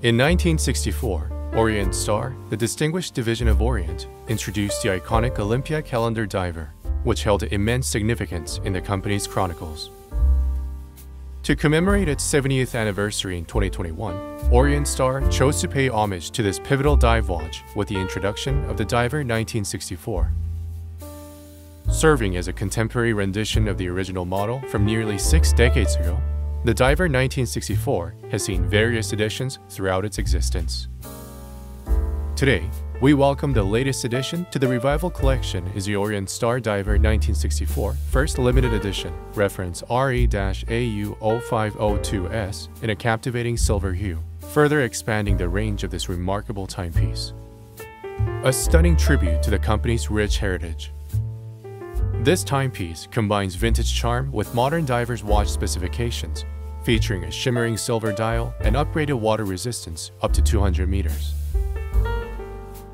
In 1964, Orient Star, the distinguished division of Orient, introduced the iconic Olympia calendar diver, which held immense significance in the company's chronicles. To commemorate its 70th anniversary in 2021, Orient Star chose to pay homage to this pivotal dive watch with the introduction of the Diver 1964. Serving as a contemporary rendition of the original model from nearly six decades ago, the Diver 1964 has seen various editions throughout its existence. Today, we welcome the latest addition to the Revival Collection is the Orient Star Diver 1964 First Limited Edition, reference RE-AU0502S in a captivating silver hue, further expanding the range of this remarkable timepiece. A stunning tribute to the company's rich heritage. This timepiece combines vintage charm with modern diver's watch specifications, featuring a shimmering silver dial and upgraded water resistance up to 200 meters.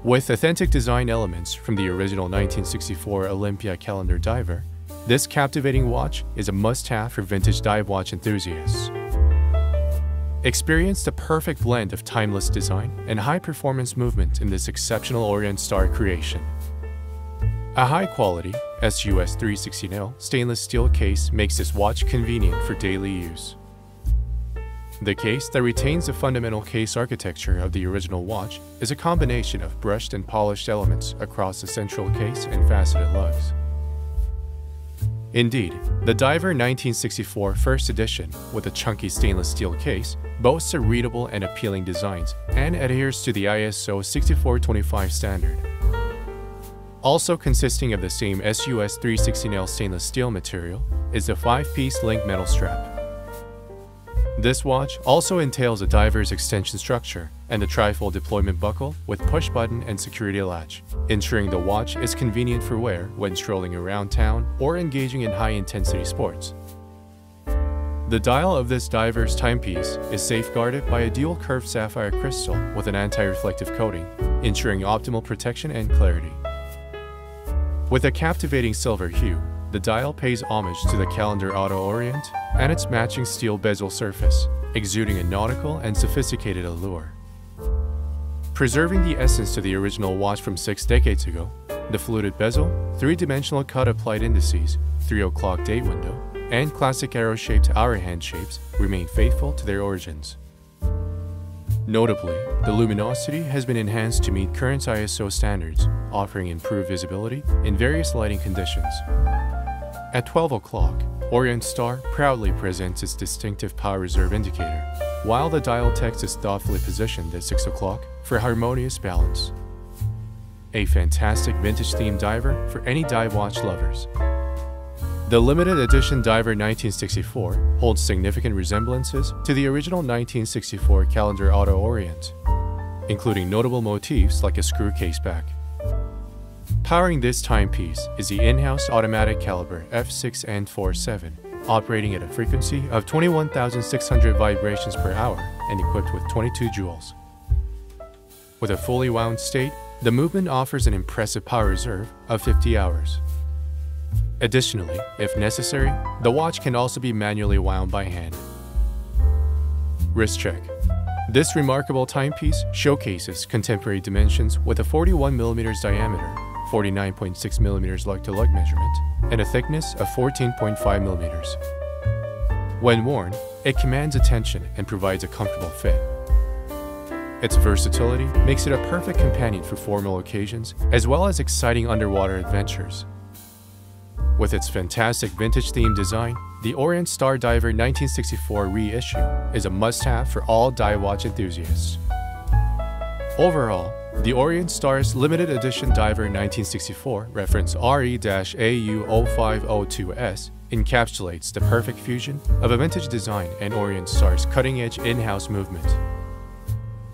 With authentic design elements from the original 1964 Olympia calendar diver, this captivating watch is a must-have for vintage dive watch enthusiasts. Experience the perfect blend of timeless design and high-performance movement in this exceptional Orient Star creation. A high-quality SUS 316L stainless steel case makes this watch convenient for daily use. The case that retains the fundamental case architecture of the original watch is a combination of brushed and polished elements across the central case and faceted lugs. Indeed, the Diver 1964 First Edition, with a chunky stainless steel case, boasts a readable and appealing designs and adheres to the ISO 6425 standard. Also consisting of the same SUS 316L stainless steel material is the 5-piece link metal strap. This watch also entails a diver's extension structure and a trifold deployment buckle with push button and security latch, ensuring the watch is convenient for wear when strolling around town or engaging in high-intensity sports. The dial of this diver's timepiece is safeguarded by a dual curved sapphire crystal with an anti-reflective coating, ensuring optimal protection and clarity. With a captivating silver hue, the dial pays homage to the calendar Auto Orient and its matching steel bezel surface, exuding a nautical and sophisticated allure. Preserving the essence to the original watch from six decades ago, the fluted bezel, three-dimensional cut applied indices, 3 o'clock date window, and classic arrow-shaped hour hand shapes remain faithful to their origins. Notably, the luminosity has been enhanced to meet current ISO standards, offering improved visibility in various lighting conditions. At 12 o'clock, Orient Star proudly presents its distinctive power reserve indicator, while the dial text is thoughtfully positioned at 6 o'clock for harmonious balance. A fantastic vintage-themed diver for any dive watch lovers. The limited edition Diver 1964 holds significant resemblances to the original 1964 calendar Auto Orient, including notable motifs like a screw case back. Powering this timepiece is the in-house automatic caliber F6N47, operating at a frequency of 21,600 vibrations per hour and equipped with 22 jewels. With a fully wound state, the movement offers an impressive power reserve of 50 hours. Additionally, if necessary, the watch can also be manually wound by hand. Wrist check. This remarkable timepiece showcases contemporary dimensions with a 41mm diameter 49.6 millimeters lug-to-lug measurement, and a thickness of 14.5 millimeters. When worn, it commands attention and provides a comfortable fit. Its versatility makes it a perfect companion for formal occasions as well as exciting underwater adventures. With its fantastic vintage-themed design, the Orient Star Diver 1964 reissue is a must-have for all dive watch enthusiasts. Overall, the Orient Stars Limited Edition Diver 1964, reference RE-AU0502S, encapsulates the perfect fusion of a vintage design and Orient Star's cutting-edge in-house movement.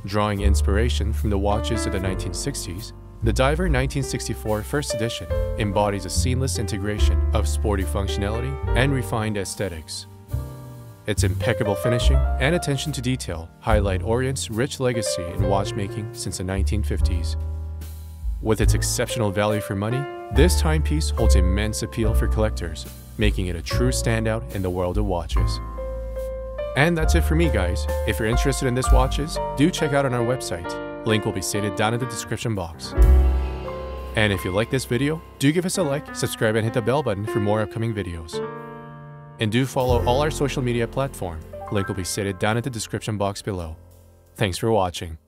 Drawing inspiration from the watches of the 1960s, the Diver 1964 First Edition embodies a seamless integration of sporty functionality and refined aesthetics. Its impeccable finishing and attention to detail highlight Orient's rich legacy in watchmaking since the 1950s. With its exceptional value for money, this timepiece holds immense appeal for collectors, making it a true standout in the world of watches. And that's it for me guys. If you're interested in this watches, do check out on our website. Link will be stated down in the description box. And if you like this video, do give us a like, subscribe and hit the bell button for more upcoming videos. And do follow all our social media platform. Link will be stated down in the description box below. Thanks for watching.